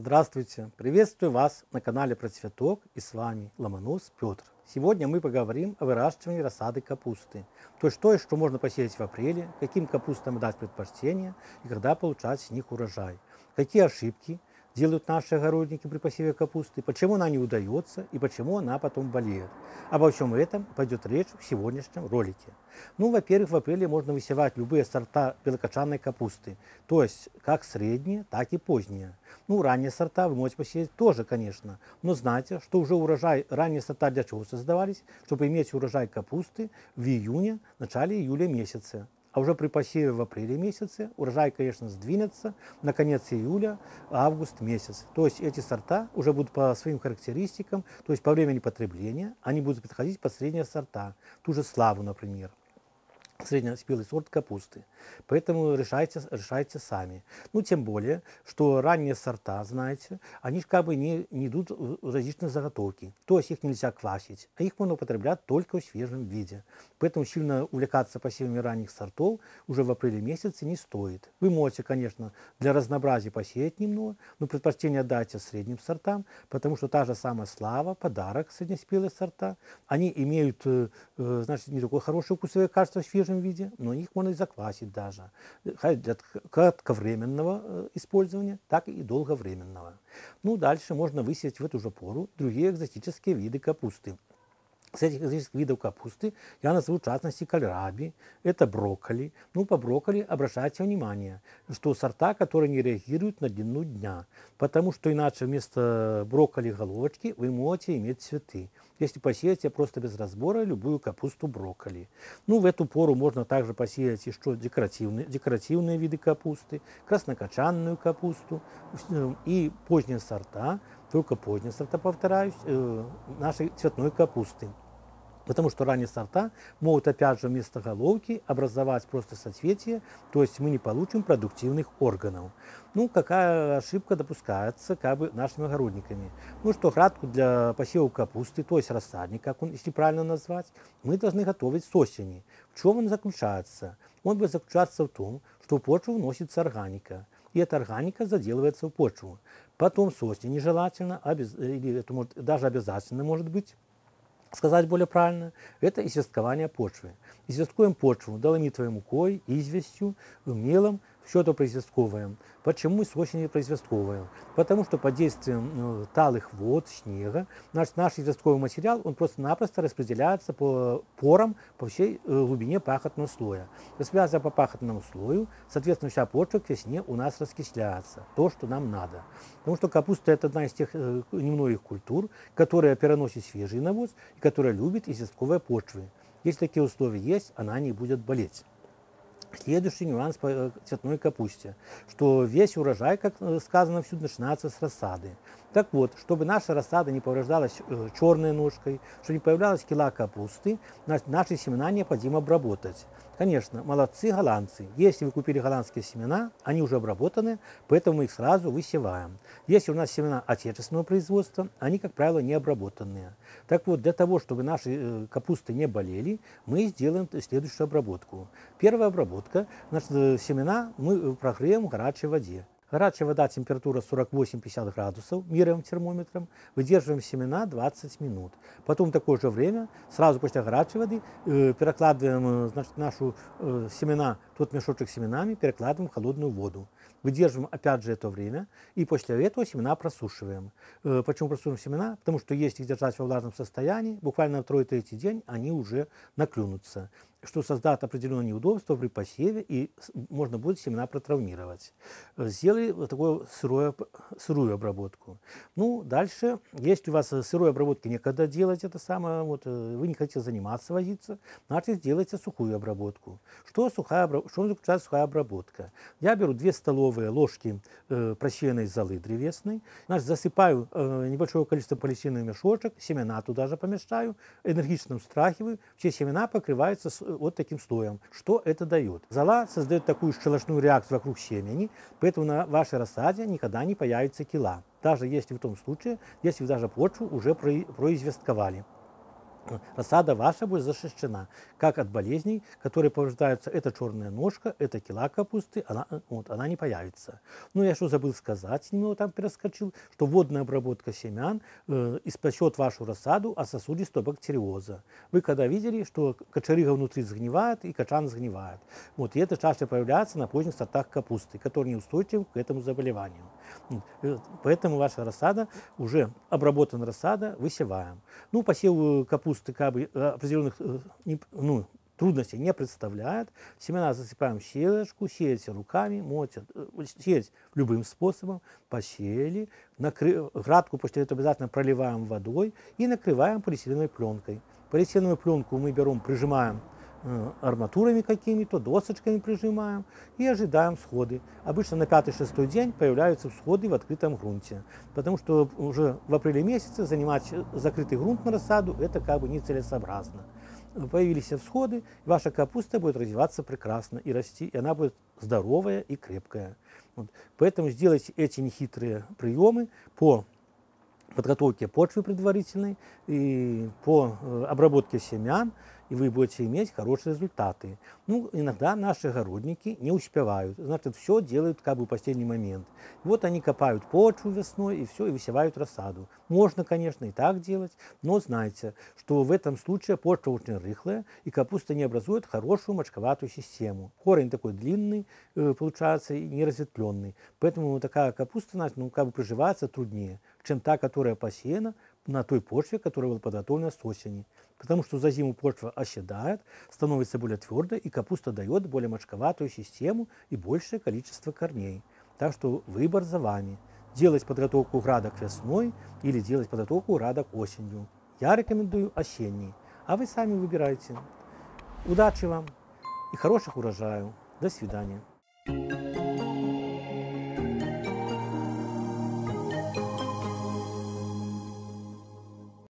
Здравствуйте! Приветствую вас на канале Процветок и с вами Ломонос Петр. Сегодня мы поговорим о выращивании рассады капусты. То есть то, что можно посеять в апреле, каким капустам дать предпочтение и когда получать с них урожай. Какие ошибки делают наши огородники при посеве капусты, почему она не удается и почему она потом болеет. Обо всем этом пойдет речь в сегодняшнем ролике. Ну, во-первых, в апреле можно высевать любые сорта белокочанной капусты, то есть как средние, так и поздние. Ну, ранние сорта вы можете посеять тоже, конечно, но знайте, что уже урожай, ранние сорта для чего создавались, чтобы иметь урожай капусты в июне, начале июля месяце. А уже при посеве в апреле месяце урожай, конечно, сдвинется на конец июля, август месяц. То есть эти сорта уже будут по своим характеристикам, то есть по времени потребления, они будут подходить под средние сорта. Ту же славу, например среднеспелый сорт капусты. Поэтому решайте, решайте сами. Ну, тем более, что ранние сорта, знаете, они как бы не, не идут в различные заготовки. То есть их нельзя квасить, а их можно употреблять только в свежем виде. Поэтому сильно увлекаться посевами ранних сортов уже в апреле месяце не стоит. Вы можете, конечно, для разнообразия посеять немного, но предпочтение дайте средним сортам, потому что та же самая слава, подарок среднеспелые сорта, они имеют, э, значит, не такое хорошее вкусовое качество в свежем виде, но их можно и заквасить даже. Для кратковременного э, использования, так и долговременного. Ну, дальше можно высеять в эту же пору другие экзотические виды капусты. С этих различных видов капусты я назову в частности кальраби, это брокколи. Ну, по брокколи обращайте внимание, что сорта, которые не реагируют на длину дня, потому что иначе вместо брокколи головочки вы можете иметь цветы. Если посеете просто без разбора любую капусту брокколи. Ну, в эту пору можно также посеять еще декоративные, декоративные виды капусты, краснокочанную капусту э, и поздние сорта, только поздние сорта, повторяюсь, э, нашей цветной капусты. Потому что ранние сорта могут опять же вместо головки образовать просто соцветие, то есть мы не получим продуктивных органов. Ну, какая ошибка допускается как бы нашими огородниками? Ну, что градку для посева капусты, то есть рассадник, как он, если правильно назвать, мы должны готовить с осени. В чем он заключается? Он будет заключаться в том, что в почву вносится органика и эта органика заделывается в почву. Потом с осени нежелательно, или это может, даже обязательно может быть, сказать более правильно, это известкование почвы. Известкуем почву доломитовой мукой, известью, мелом, все это произвестковываем. Почему с осени произвестковываем? Потому что под действием э, талых вод, снега, наш, наш известковый материал, он просто-напросто распределяется по порам по всей э, глубине пахотного слоя. Распределяется по пахотному слою, соответственно, вся почва к весне у нас раскисляется, то, что нам надо. Потому что капуста – это одна из тех э, немногих культур, которая переносит свежий навоз и которая любит известковые почвы. Если такие условия есть, она не будет болеть. Следующий нюанс по э, цветной капусте, что весь урожай, как э, сказано всюду, начинается с рассады. Так вот, чтобы наша рассада не повреждалась э, черной ножкой, чтобы не появлялась кила капусты, наши семена необходимо обработать. Конечно, молодцы голландцы. Если вы купили голландские семена, они уже обработаны, поэтому мы их сразу высеваем. Если у нас семена отечественного производства, они, как правило, не обработанные. Так вот, для того, чтобы наши э, капусты не болели, мы сделаем следующую обработку. Первая обработка, значит, э, семена мы прогреем в горячей воде. Горячая вода, температура 48-50 градусов, меряем термометром, выдерживаем семена 20 минут. Потом такое же время, сразу после горячей воды, э, перекладываем э, значит, нашу э, семена, тот мешочек с семенами, перекладываем в холодную воду. Выдерживаем опять же это время, и после этого семена просушиваем. Э, почему просушиваем семена? Потому что если их держать во влажном состоянии, буквально на второй-третий день они уже наклюнутся что создаст определенное неудобство при посеве и можно будет семена протравмировать. Сделали вот такую сырую, сырую обработку. Ну, дальше, если у вас сырой обработки некогда делать это самое, вот, э, вы не хотите заниматься, возиться, значит, сделайте сухую обработку. Что, сухая, что заключает сухая обработка? Я беру 2 столовые ложки э, просеянной золы древесной, значит, засыпаю э, небольшое количество полисиновый мешочек, семена туда же помещаю, энергично встрахиваю, все семена покрываются вот таким слоем. Что это дает? Зола создает такую шелошную реакцию вокруг семени, поэтому на вашей рассаде никогда не появится кила. Даже если в том случае, если вы даже почву уже произвестковали. Рассада ваша будет защищена, как от болезней, которые повреждаются. Это черная ножка, это кила капусты, она, вот, она не появится. Ну, я что забыл сказать, немного там перескочил, что водная обработка семян э, испечет вашу рассаду от сосудистого бактериоза. Вы когда видели, что кочерыга внутри сгнивает и качан сгнивает. Вот, и это чаще появляется на поздних сортах капусты, которые неустойчивы к этому заболеванию. Э, поэтому ваша рассада, уже обработана рассада, высеваем. Ну, посев капусты капусты как бы э, определенных э, ну, трудностей не представляет. Семена засыпаем в щелочку, сеять руками, мочат, э, сеять любым способом. Посеяли, накры... градку после этого обязательно проливаем водой и накрываем полиэтиленовой пленкой. Полиэтиленовую пленку мы берем, прижимаем арматурами какими-то, досочками прижимаем и ожидаем всходы. Обычно на пятый-шестой день появляются всходы в открытом грунте, потому что уже в апреле месяце занимать закрытый грунт на рассаду это как бы нецелесообразно. Появились всходы, ваша капуста будет развиваться прекрасно и расти, и она будет здоровая и крепкая. Вот. Поэтому сделайте эти нехитрые приемы по подготовке почвы предварительной и по э, обработке семян, и вы будете иметь хорошие результаты. Ну, иногда наши огородники не успевают, значит, все делают как бы в последний момент. Вот они копают почву весной и все, и высевают рассаду. Можно, конечно, и так делать, но знайте, что в этом случае почва очень рыхлая, и капуста не образует хорошую мочковатую систему. Корень такой длинный, э, получается, и неразветвленный. Поэтому такая капуста, ну, как бы приживается труднее, чем та, которая посеяна на той почве, которая была подготовлена с осени. Потому что за зиму почва оседает, становится более твердой, и капуста дает более мочковатую систему и большее количество корней. Так что выбор за вами. Делать подготовку градок весной или делать подготовку градок осенью. Я рекомендую осенний, а вы сами выбирайте. Удачи вам и хороших урожаев. До свидания.